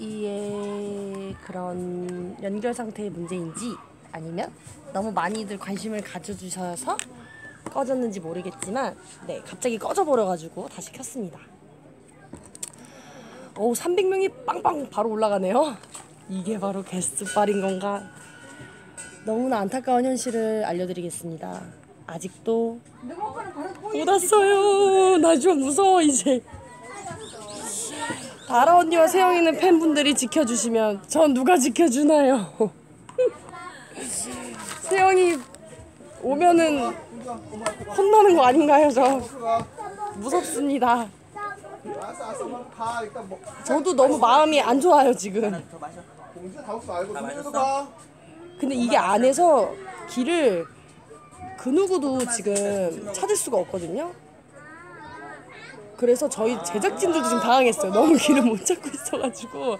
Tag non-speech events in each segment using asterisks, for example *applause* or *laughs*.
여기의 그런 연결 상태의 문제인지 아니면 너무 많이들 관심을 가져주셔서 꺼졌는지 모르겠지만 네 갑자기 꺼져버려가지고 다시 켰습니다. 오 300명이 빵빵 바로 올라가네요. 이게 바로 게스트빨인 건가? 너무나 안타까운 현실을 알려드리겠습니다. 아직도 못 왔어요. 나 좀 무서워 이제. 다라 언니와 세영이는 팬분들이 지켜주시면 전 누가 지켜주나요? *laughs* 세영이 오면은 혼나는 거 아닌가요 저? 무섭습니다. 저도 너무 마음이 안 좋아요 지금. 근데 이게 안에서 길을 그 누구도 지금 찾을 수가 없거든요. 그래서 저희 제작진들도 지금 당황했어요. 너무 길을 못 찾고 있어가지고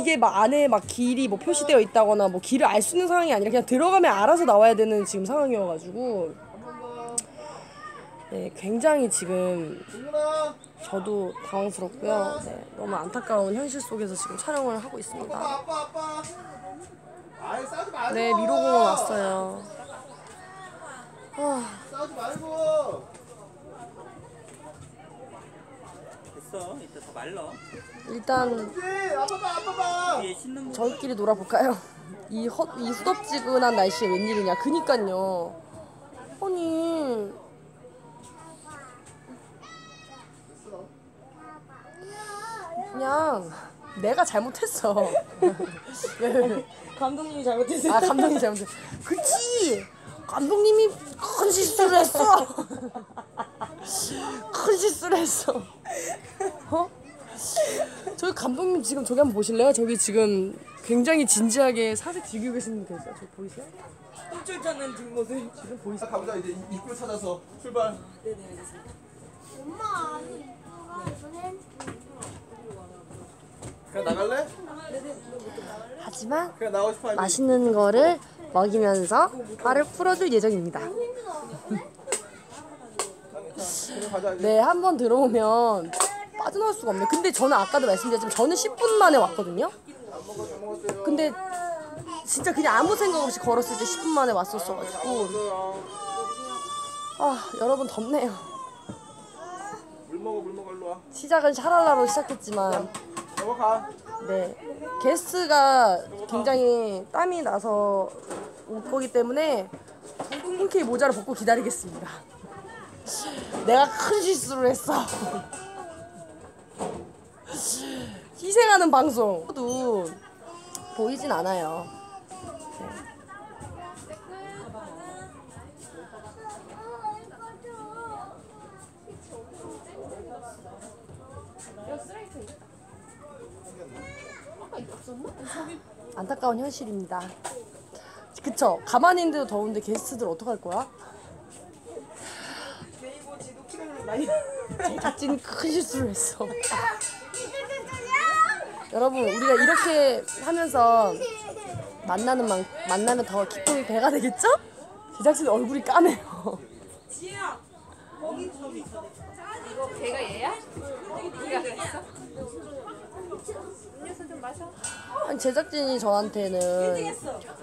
이게 막 안에 막 길이 뭐 표시되어 있다거나 뭐 길을 알 수 있는 상황이 아니라 그냥 들어가면 알아서 나와야 되는 지금 상황이어가지고 네, 굉장히 지금 저도 당황스럽고요. 네, 너무 안타까운 현실 속에서 지금 촬영을 하고 있습니다. 네, 미로공원 왔어요. 아, 됐어. 이따 더 말러. 일단 아빠 봐 아빠 봐 뒤에 씻는 거. 저희끼리 놀아볼까요? 이, 헛, 이 후덥지근한 날씨에 웬일이냐. 그니까요. 아니. 그냥 내가 잘못했어. *laughs* 감독님이 잘못했어요. 아 감독님이 잘못했어. 그치. 감독님이 큰 실수를 했어. *laughs* 큰 실수를 했어. 어? 저기 감독님 지금 저기 한번 보실래요? 저기 지금 굉장히 진지하게 사색 즐기고 계시는 분 계세요. 저 보이세요? 춤출 찾는 뒷모습. 지금 보이세요? 자, 가보자 이제 입구 찾아서 출발 엄마 아니 이거가 이번엔 그냥 나갈래? 하지만 그냥 나오고 싶어 맛있는 거를 먹이면서 화를 풀어줄 예정입니다. 그냥 가자 이제 네, 한번 들어오면 빠져나올 수가 없네요. 근데 저는 아까도 말씀드렸지만 저는 10분 만에 왔거든요. 근데 진짜 그냥 아무 생각 없이 걸었을 때 10분 만에 왔었어가지고 아 여러분 덥네요. 물 먹어 물 먹어 일로 와 시작은 샤랄라로 시작했지만 네 게스트가 굉장히 땀이 나서 올 거기 때문에 흔쾌히 모자를 벗고 기다리겠습니다. 내가 큰 실수를 했어. 희생하는 방송. 도 보이진 않아요. 안타까운 현실입니다. 그쵸? 가만히 있는데도 더운데 게스트들 어떡할 거야? 제작진 큰 실수를 했어. 여러분 우리가 이렇게 하면서 만나는 만 만나면 더 기쁨이 배가 되겠죠? 제작진 얼굴이 까매요. 지혜야. 거기 좀 있어. 아니, 제작진이 저한테는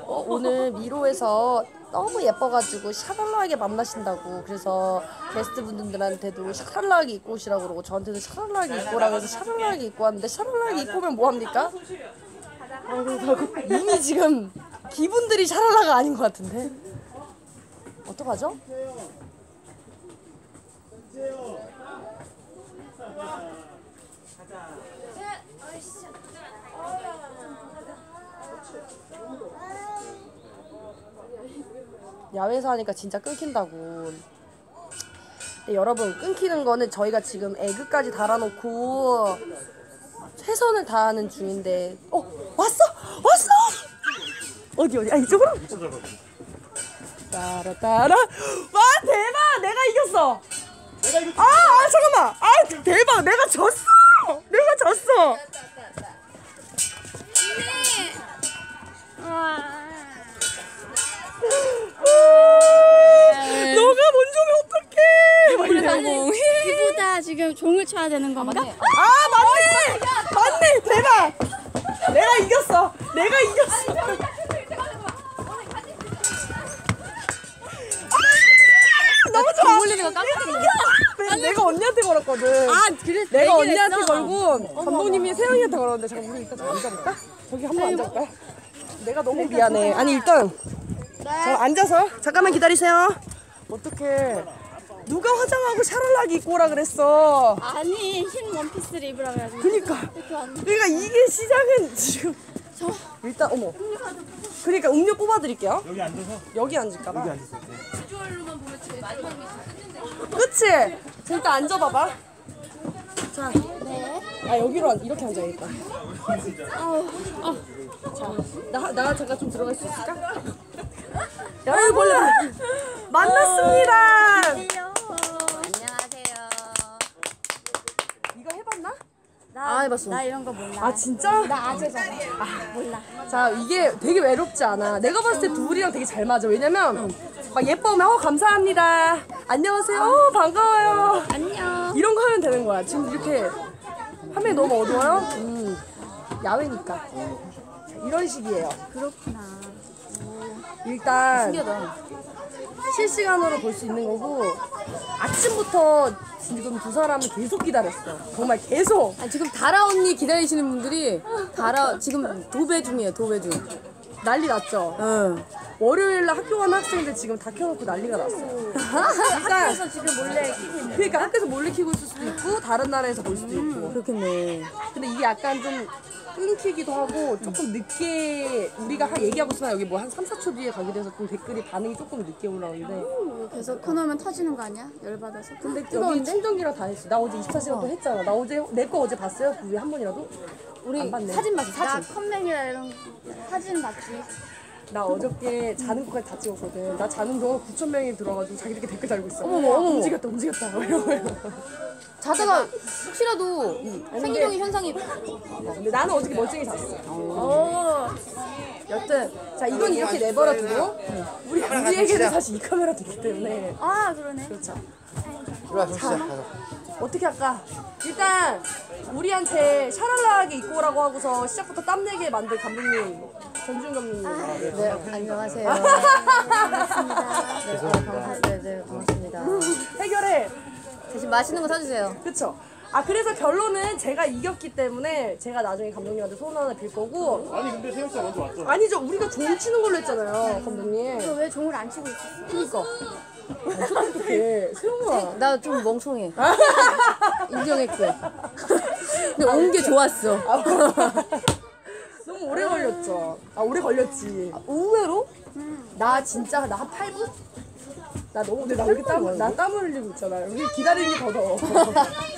어, 오늘 미로에서 너무 예뻐가지고 샤랄라하게 만나신다고 그래서 게스트 분들한테도 샤랄라하게 입고 오시라고 그러고 저한테도 샤랄라하게 입고 오라고 해서 샤랄라하게 입고 왔는데 샤랄라하게 입고 오면 뭐합니까? 이미 지금 기분들이 샤랄라가 아닌 것 같은데 어떡하죠? 야외에서 하니까 진짜 끊긴다고. 근데 여러분 끊기는 거는 저희가 지금 에그까지 달아놓고 최선을 다하는 중인데. 어 왔어? 왔어? 어디 어디? 아 이쪽으로? 따라 따라. 와 대박! 내가 이겼어! 아, 아 잠깐만! 아 대박! 내가 졌어! 내가 졌어 되는 건가? 아 맞네! 맞네! 대박! 내가 이겼어. 내가 이겼어. 아, 너무 좋아. 올리는 거 깜짝이야. 내- 내가 언니한테 걸었거든. 아, 그래. 내가 언니한테 했어? 걸고 감독님이 세영이한테 걸었는데 잠깐 우리 일단 좀 앉아볼까? 저기 한 번 앉아볼까? 내가 너무 미안해. 아니 일단 저 앉아서 잠깐만 기다리세요. 어떡해 누가 화장하고 샤랄라기 입고 오라 그랬어. 아니 흰 원피스를 입으라 그래가지고. 그니까. 그러니까 이게 시작은 지금. 일단 어머. 그러니까 음료 뽑아드릴게요. 여기 앉아서? 여기 앉을까봐. 여기 앉으세요. 그치? 자, 일단 앉아봐봐. 자, 아 여기로 앉, 이렇게 앉아야겠다. 어, 자, 나, 나 잠깐 좀 들어갈 수 있을까? *laughs* 야, 벌레 만났습니다 안녕하세요. 이거 해봤나? 아, 해봤어. 나 이런 거 몰라. 아 진짜? 나 아재잖아. 아 몰라. 자 이게 되게 외롭지 않아 내가 봤을 때 둘이랑 되게 잘 맞아 왜냐면 막 예뻐하면 어 감사합니다 안녕하세요 어, 반가워요 안녕. 이런 거 하면 되는 거야 지금 이렇게 화면이 너무 어두워요? 음 야외니까 이런 식이에요 그렇구나. 일단 신기하다. 실시간으로 볼 수 있는 거고 아침부터 지금 두 사람은 계속 기다렸어 정말 계속 아, 지금 다라 언니 기다리시는 분들이 다라 지금 도배 중이에요. 도배 중. 난리 났죠 응. 월요일 날 학교 가는 학생들 지금 다 켜놓고 난리가 났어 *laughs* 학교에서 지금 몰래 키고 있는. 그러니까 학교에서 몰래 키고 있을 수도 있고 다른 나라에서 볼 수도 있고 그렇겠네. 근데 이게 약간 좀 끊기기도 하고 조금 늦게 우리가 한 얘기하고 있으면 여기 뭐 한 3, 4초 뒤에 가게 돼서 좀 댓글이 반응이 조금 늦게 올라오는데 계속 커놓으면 터지는 거 아니야? 열받아서. 근데 여기 충전기랑 다 했어 나 어제 24시간 또 했잖아 나 어제 내 거 어제 봤어요? 그 위에 한 번이라도? 우리 안 봤네. 사진 봤어, 나 사진. 컴맹이라 이런 사진 봤지. 나 어저께 자는 것까지 다 찍었거든. 나 자는 동안 9천 명이 들어가지고 자기들끼리 댓글 달고 있어. 어머머, 어머머. 움직였다 움직였다. 이러고. 자다가 혹시라도 생리적인 현상이 근데 나는 어저께 멀쩡히 잤어. 오. 여튼 자 이건 이렇게 내버려 두고 우리 우리에게는 사실 이 카메라도 있기 때문에. 아 그러네. 그렇죠. 어떻게 할까? 일단 우리한테 샤랄라하게 입고 오라고 하고서 시작부터 땀내게 만든 감독님 전준 감독님. 네, 안녕하세요. *laughs* 반갑습니다. 네, 어, 반갑, 네, 네, 반갑습니다. *laughs* 해결해. 대신 맛있는 거 사주세요. 그쵸? 아 그래서 결론은 제가 이겼기 때문에 제가 나중에 감독님한테 소원 하나 빌 거고 아니 근데 세영 씨가 먼저 왔잖아. 아니죠 우리가 종 치는 걸로 했잖아요 감독님. 왜 종을 안 치고 있었어? 그니까 어떻게 세영아 나 좀 멍청해. *laughs* 인정했고. 근데 온 게 좋았어. 너무 오래 걸렸죠. 아 오래 걸렸지. 의외로? 나 진짜 나 한 8분? 나 너무 근데 나 여기 땀, 나 땀 흘리고 있잖아. 여기 기다리는 게 더 더워. *laughs*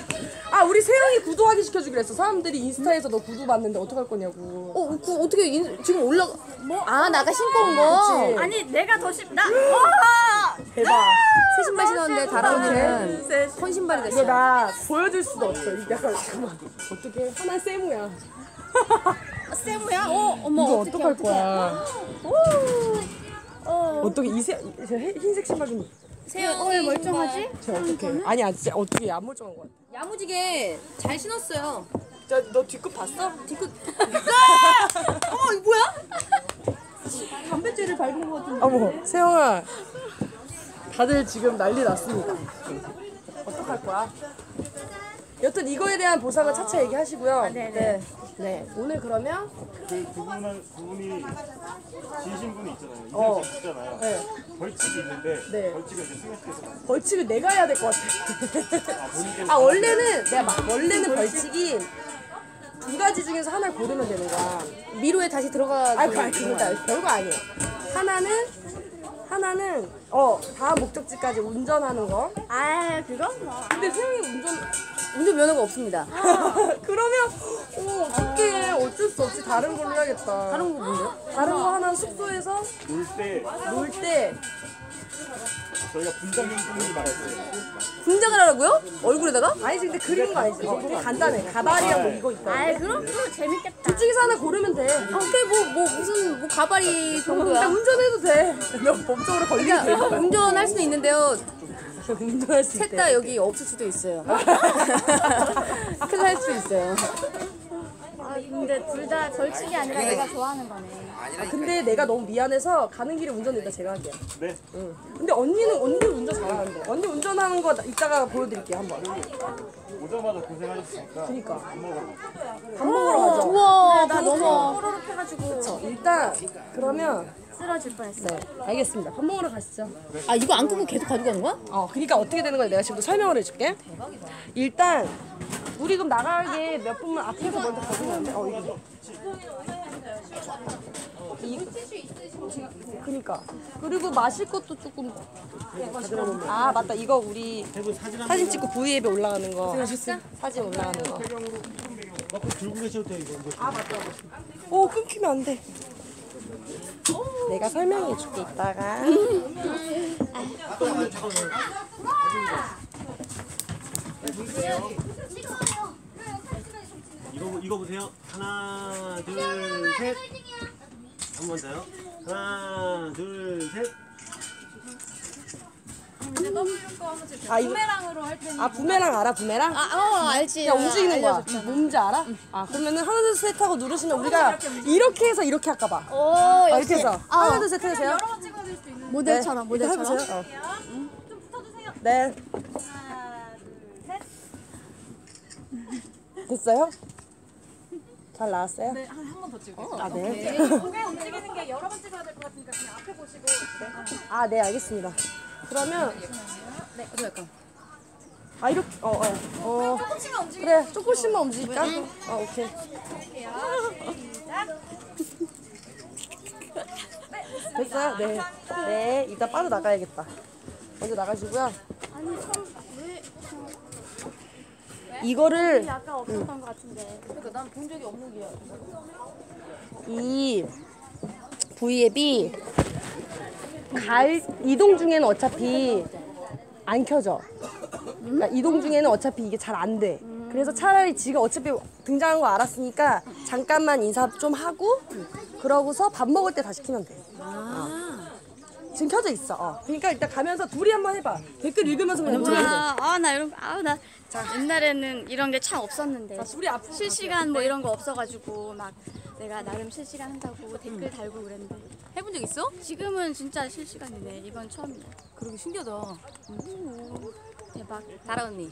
아 우리 세영이 구두하기 시켜주기로 했어. 사람들이 인스타에서 너 구두 봤는데 어떡할 거냐고. 어, 그 어떻게 인, 지금 올라 뭐? 아, 나가 신고 온 거. 그치. 아니 내가 더 쉽. 나. 와! 대박. 새 신발 신었는데 다라 언니는 손 신발이 이거 됐어. 나 보여줄 수도 없어. 이게 약간 잠깐만. 어떻게 하나 세무야. 세무야? 어 어머 이거 어떡해, 어떡할. 거야. 어. 어떻게 이세 저 흰- 흰색 신발 좀. 왜 멀쩡하지? 저 어떻게? 아니야 진짜 어떻게 안 멀쩡한 거 같아. 야무지게 잘 신었어요. 자너 뒷끝 봤어? 뒤끝. *laughs* 어머, 이거 뭐야? 담배째를 밟은 거 같은데. 어머, 세영아. 다들 지금 난리 났습니다. 어떡할 거야? 여튼 이거에 대한 보상은 차차 얘기하시고요. 네. 네. 오늘 그러면 그 그분은 그분이 지신 분이 있잖아요. 어. 있잖아요. 네. 벌칙이 있는데 네. 벌칙을 이제 승현 씨께서 벌칙을 내가 해야 될 것 같아. 아 원래는 내가 막 원래는 벌칙이 두 가지 중에서 하나를 고르면 되는 거야. 미로에 다시 들어가. 아, 그, 아니, 그러니까 별거 아니에요. 하나는 하나는 어 다음 목적지까지 운전하는 거. 아 그거 뭐. 근데 세영이 운전 운전 면허가 없습니다. *laughs* 그러면 어 어떡해 어쩔 수 없이 다른 걸로 해야겠다. 다른 거 뭔데요? 다른 거 하나 숙소에서 놀 때 놀 때 저희가 분장용 분이 말했어요. 분장을 하라고요? 얼굴에다가? 아니지 근데 그리는 거 아니지. 어, 되게 간단해. 가발이랑 뭐 이거 있다. 아 그럼 또 재밌겠다. 둘 중에서 하나 고르면 돼. 아, 오케이, 뭐, 뭐, 무슨, 뭐, 가발이 정도야. 운전해도 돼. *laughs* 너 법적으로 걸리면 돼. 그러니까 운전할 수는 있는데요. *laughs* 운동할 수 있대. 셋다 여기 없을 수도 있어요. *laughs* 큰일 날수 있어요. 아 근데 둘다 벌칙이 아니라 내가 좋아하는 거네. 아, 근데 내가 너무 미안해서 가는 길에 운전 일단 제가 할게요. 네. 응. 근데 언니는 언니 운전 잘하는데. 언니 운전하는 거 이따가 보여드릴게요 한번. 오자마자 고생하셨으니까 그러니까 밥 먹으러 밥 먹으러 가죠. 우와 나 너무 호로록 해가지고 어, 일단 그러면 쓰러질 뻔했어. 네 알겠습니다. 밥 먹으러 가시죠. 아 이거 안 끄고 계속 가지고 가는 거야? 어, 그러니까 어떻게 되는 거야? 내가 지금 설명을 해줄게. 일단 우리 그럼 나가게 몇 분만 앞에서 먼저 안 돼? 어, 이거. 이, 그니까. 그리고 마실 것도 조금. 아 맞다 이거 우리 사진 찍고 V앱에 올라가는 거. 사진 올라가는 거. 먹고 들고 계셔도 돼요 이거. 오 끊기면 안 돼. 내가 설명해 줄게 이따가. 이거 이거 보세요. 하나 둘 셋. 한 번 더요. 하나 둘 셋. 아 이거. 아 부메랑 알아 부메랑? 아, 어 알지. 그냥 움직이는 거야. 뭔지 알아? 아 그러면은 하나 둘 셋 하고 누르시면 우리가 이렇게 해서 이렇게 할까 봐. 오 아, 이렇게 해서 하나 둘셋 해주세요. 모델처럼 네, 이렇게 모델처럼. 해보세요. 어. 네. 됐어요? 잘 나왔어요? 네, 한번더 찍어. 아, 네. 고개 움직이는 게 여러 번 찍어야 될 것 같으니까 그냥 앞에 보시고 아, 네, 알겠습니다. 그러면 네, 어디 갈까? 아 이렇게 어 어. 어. 조금씩만 움직. 그래, 조금씩만 움직일까? 어, 오케이. 됐어요? 네. 네, 이따 빠져 나가야겠다. 먼저 나가시고요. 아니 처음 왜 이거를 아까 없었던 것 같은데. 그러니까 난 본 적이 없는 게야. 이 V앱이 갈 이동 중에는 어차피 안 켜져. 그러니까 이동 중에는 어차피 이게 잘 안 돼. 그래서 차라리 지가 어차피 등장한 거 알았으니까 잠깐만 인사 좀 하고 그러고서 밥 먹을 때 다시 키면 돼. 어. 지금 켜져 있어. 어. 그러니까 일단 가면서 둘이 한번 해봐. 댓글 읽으면서 그냥 해봐. 아나 이런 아 나 옛날에는 이런 게 참 없었는데 실시간 뭐 이런 거 없어가지고 막 내가 나름 실시간 한다고 댓글 달고 그랬는데 해본 적 있어? 지금은 진짜 실시간이네 이번 처음이야 그러게 신기하다. 오, 대박 다라 언니.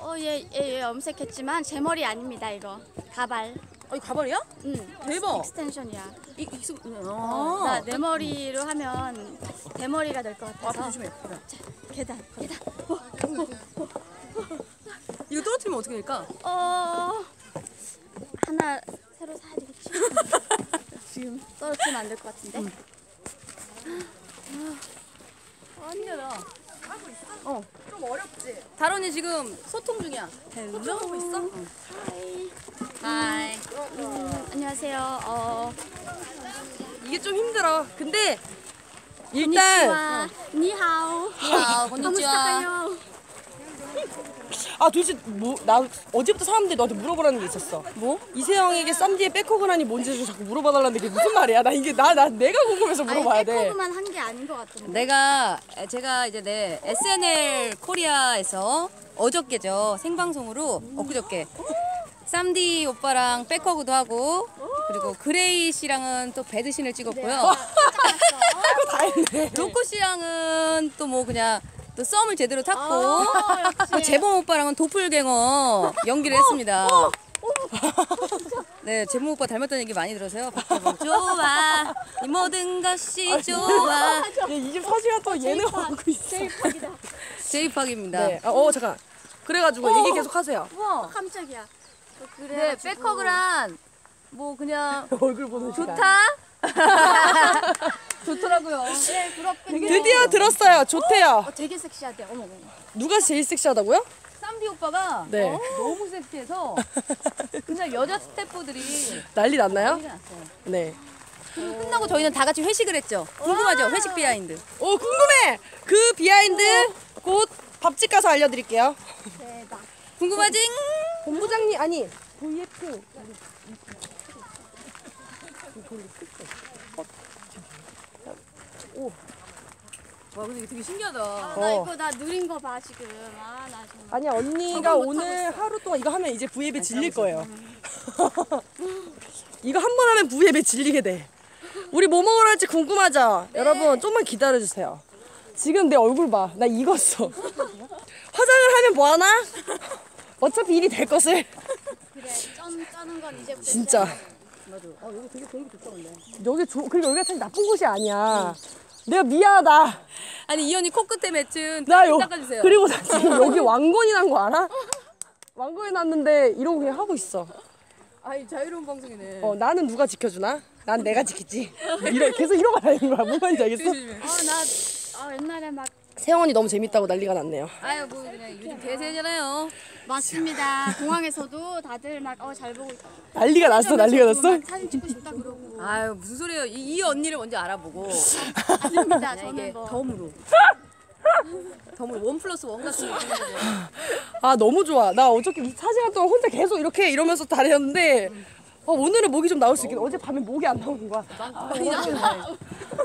어얘얘 얘, 얘 염색했지만 제 머리 아닙니다 이거. 가발 어, 이 가발이야? 응 대박. extension이야 이, 익숙. 어. 나 내 머리로 하면 대머리가 될 것 같아서 조심해. 그래. 계단 계단 이거 떨어뜨리면 어떻게 될까? 어 하나 새로 사야 되겠지 *laughs* 지금 떨어뜨리면 안 될 것 같은데 아, 신기하다. 어. 좀 어렵지? 언니 지금 소통 중이야. 소통하고 있어? hi hi. 음, 안녕하세요 어 이게 좀 힘들어. 근데 일단 와 你好 아, *laughs* 아 도대체 뭐 나 어제부터 사람들이 너한테 물어보라는 게 있었어. 뭐? 이세영에게 쌈디의 back hug라니 뭔지 좀 자꾸 물어봐달라는 게 무슨 말이야? 나 이게 나 나 내가 궁금해서 물어봐야 돼. back hug만 한 게 아닌 것 같은데 내가 제가 이제 내 SNL 코리아에서 어저께죠 생방송으로 엊그저께 쌈디 오빠랑 back hug도 하고 그리고 그레이 씨랑은 또 베드 신을 찍었고요. 이거 다 했네. 로코 씨랑은 또 뭐 그냥 또 썸을 제대로 탔고 아, 또 재범 오빠랑은 도플갱어 연기를 했습니다. 네, 재범 오빠 닮았다는 얘기 많이 들어서요. 박재범 *laughs* 좋아, 이 모든 것이 좋아. 얘 24시간 동안 예능 하고 있어. 제이팍입니다. 네. 아, 어 잠깐. 그래가지고 얘기 계속 하세요. 우와. 깜짝이야 어, 그래 네, 백허그란 뭐 그냥 *laughs* 얼굴 보는 시간. 좋다. *laughs* 좋더라고요. 네 부럽게 드디어 들었어요. 좋대요. 어, 되게 섹시하대 어머 어머 누가 제일 섹시하다고요? 쌈디 오빠가 네. 어, 너무 섹시해서 그냥 여자 스태프들이 난리 났나요? 난리 났어요. 네. 끝나고 저희는 다 같이 회식을 했죠. 궁금하죠? 회식 behind. 오 궁금해. 그 behind 곧 밥집 가서 알려드릴게요. 대박 궁금하지? 본부장님 아니 VF 오 와 근데 이게 되게 신기하다. 아, 어. 나 이거 나 느린 거 봐 지금. 아나 정말. 아니 언니가 오늘 하루 동안 이거 하면 이제 V앱에 질릴 거예요. *laughs* 이거 한 번 하면 V앱에 질리게 돼. 우리 뭐 먹으러 할지 궁금하죠? 여러분 좀만 기다려 주세요. 지금 내 얼굴 봐. 나 익었어. *laughs* 화장을 하면 뭐 하나? 어차피 일이 될 것을. 그래 점 짜는 건 이제부터. 진짜. 맞아. 아 여기 되게 공기 좋다 근데. 여기 조, 그리고 여기가 사실 나쁜 곳이 아니야. 내가 미안하다. 아니 이 언니 코끝에 맺힌 나 요, 닦아주세요. 그리고 나 지금 여기 왕건이 난 거 알아? 왕건이 났는데 이러고 그냥 하고 있어. 아이 자유로운 방송이네. 어, 나는 누가 지켜주나? 난 내가 지키지. 이러, 계속 이러고 다니는 거야. 뭔 말인지 알겠어? 아 나 아, 옛날에 막 세원이 너무 재밌다고 난리가 났네요. 아유 뭐 그냥 요즘 대세잖아요. 맞습니다. 공항에서도 다들 막 어 잘 보고 있다. 난리가 났어, 난리가 났어. 막 사진 찍고 싶다 그러고. 아유 무슨 소리예요? 이, 이 언니를 먼저 알아보고 아닙니다. 저는 이게 뭐 덤으로 덤으로 원 플러스 원 같은 느낌이죠. 아, 너무 좋아. 나 어저께 이 4시간 동안 혼자 계속 이렇게 이러면서 다녔는데, 어, 오늘은 목이 좀 나올 수 있긴. 어제 밤에 목이 안 나오는 거야.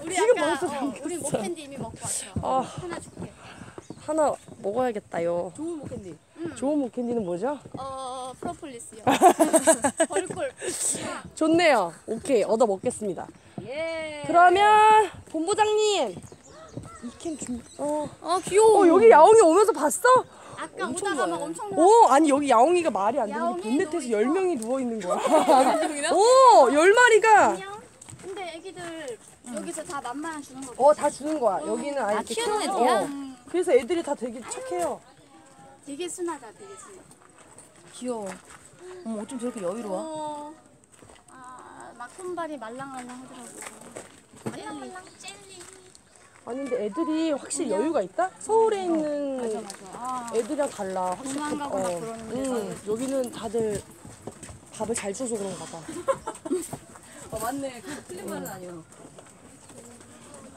우리 지금 아까 벌써 어, 우리 목캔디 이미 먹고 왔어. 아. 하나 줄게. 하나 먹어야겠다요. 좋은 목캔디. 좋은 목캔디는 뭐죠? 어 프로폴리스요. *laughs* 얼굴. 좋네요. 오케이, 얻어 먹겠습니다. 예. 그러면 본부장님 이 캔 준. 어. 아 귀여워. 어 여기 야옹이 오면서 봤어? 아까 오다가 막 엄청 오 아니 여기 야옹이가 말이 안 되는 게 야옹이 본넷에서 누워 열 있어? 명이 누워 있는 거야. *laughs* 오 열 마리가. 안녕. 근데 애기들 여기서 다 맘만 주는 거. 어 다 주는 거야. 여기는 아예 아, 이렇게 키우는 키워서. 애들이야? 어. 그래서 애들이 다 되게 착해요. 되게 순하다, 되게 순해. 귀여워. 어머 어쩜 저렇게 여유로워? 어, 아, 막 손발이 말랑말랑 하더라고. 말랑말랑 젤리. 아니 근데 애들이 확실히 여유가 있다. 서울에 있는 맞아, 맞아. 아, 애들이랑 달라. 확실히. 도망가거나 그러는 데서. 응, 여기는 다들 밥을 잘 줘서 그런가 봐. *laughs* 어 맞네. 그 틀린 말은 아니에요.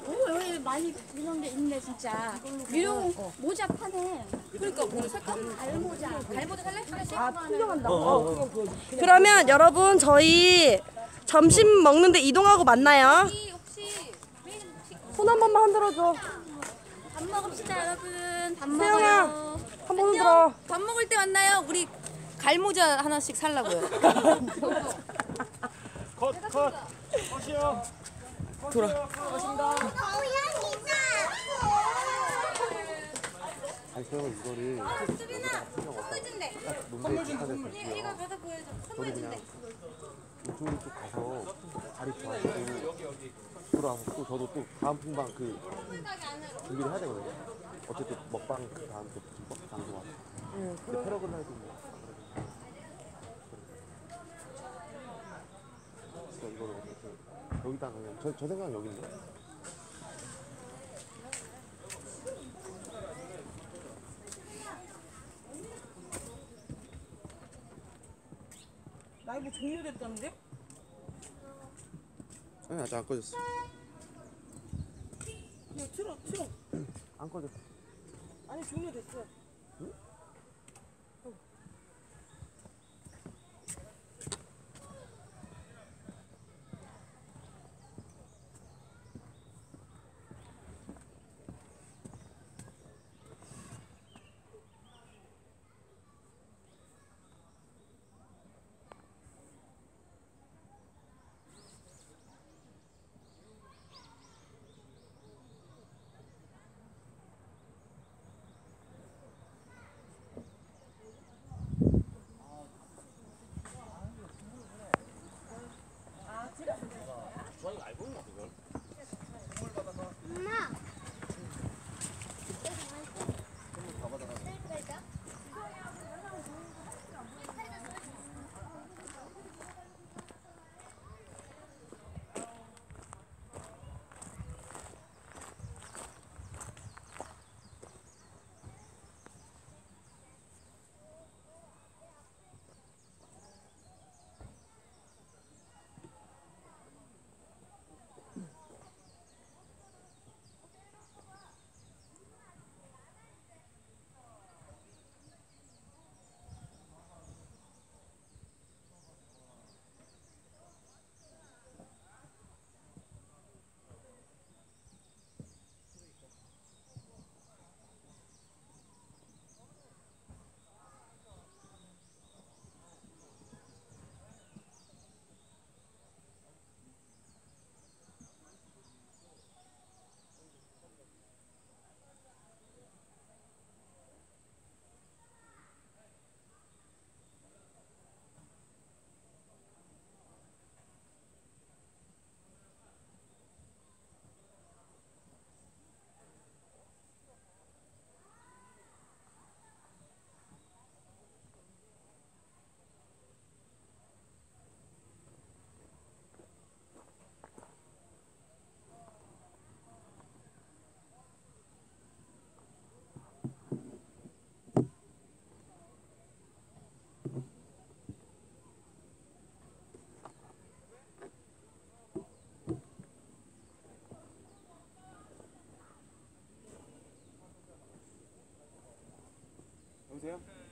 오, 여기 많이 이런 게 있네, 진짜. 미용 모자 파네. 그러니까 뭐 살까? 알모자. 갈보다 살래? 하나씩? 아 풍경한다고. 어, 풍경 보여줘. 그러면 여러분 저희 점심 먹는데 이동하고 만나요. 손한 번만 흔들어 줘. 밥 먹읍시다, 여러분. 밥 세영아. 먹어요. 한 번 흔들어. 밥 먹을 때 만나요. 우리 갈모자 하나씩 살라고요. *laughs* *laughs* 컷, 컷. 컷이요. 돌아. 아니 그러면 이거를 선물 준대 선물 준대 이거 가서 보여줘 선물 준대 이쪽으로 또 가서 자리 구하시고 돌아와서 또 저도 또 다음 풍방 그 준비를 해야 되거든요 어쨌든 먹방 그 다음 또 먹방 방송 와서 근데 패러글라이딩 뭐 그러니까 이거를 여기다 그냥 저, 저 생각은 여기인데 라이브 종료됐다는데? 아니 아직 안 꺼졌어 이거 틀어 틀어. 안 꺼졌어 아니 종료됐어. 보이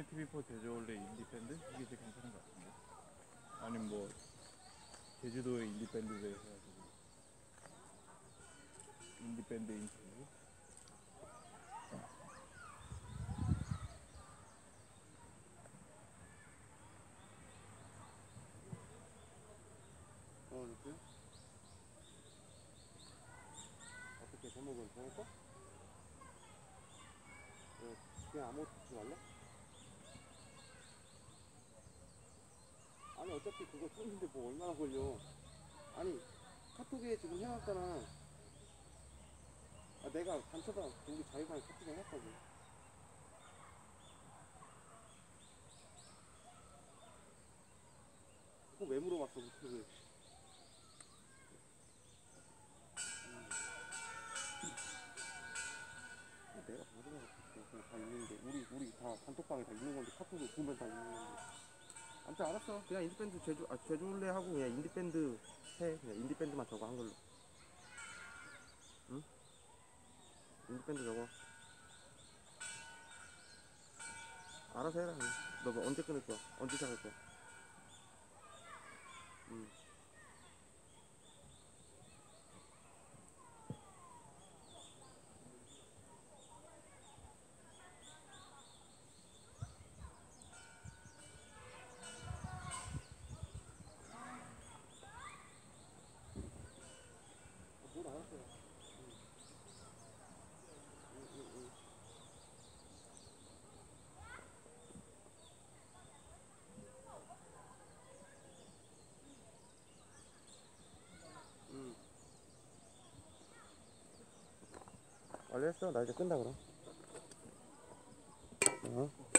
커뮤니티 before 제주올레 인디밴드 이게 제일 괜찮은 것 같은데 아니면 뭐 제주도의 인디밴드에 해가지고 인디밴드 인터뷰 어, 이렇게? 어떻게 제목은 정했어? 어, 그냥 아무것도 쓰지 말래? 아니 어차피 그거 쓰는데 뭐 얼마나 걸려. 아니 카톡에 지금 해놨잖아. 아 내가 단체방 우리 자유방에 카톡에 해놨거든 그거 왜 물어봤어 그걸 내가 모르는 거 그냥 다 있는데. 우리 우리 다 단톡방에 다 있는 건데 카톡을 보면 다 있는 건데 아무튼 알았어. 그냥 인디밴드 제주 아 제주올레 하고 그냥 인디밴드 해. 그냥 인디밴드만 적어 한글로. 응? 인디밴드 적어. 알아서 해라. 너 뭐 언제 끊을 거야? 언제 시작할 거야? 응 완료했어. 나 이제 끈다 그럼. 어?